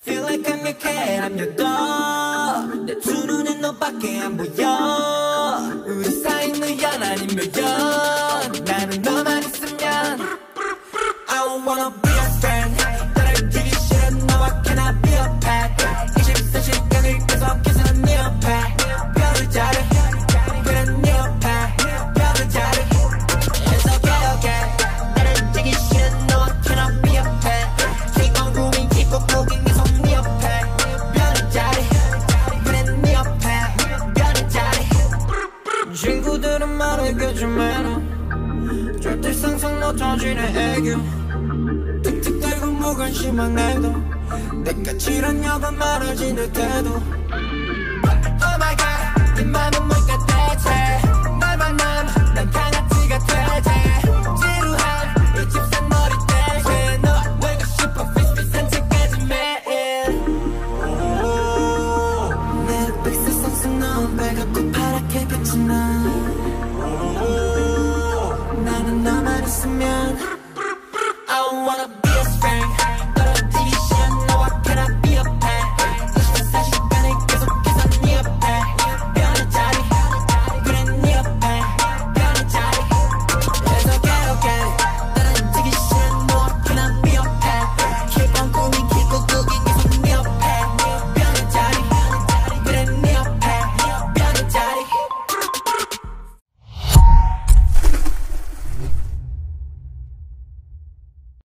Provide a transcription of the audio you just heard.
Feel like I'm your cat, I'm your dog 내두 눈엔 너밖에 안 보여 친구들은 말해주면 절대 상상 못하지네 애교. 틱틱 대고 무관심한 애도 내가 지렸냐고 말하지 내 태도 백색 상승 넌 배가 고파랗게 빛이 나 나는 너만 있으면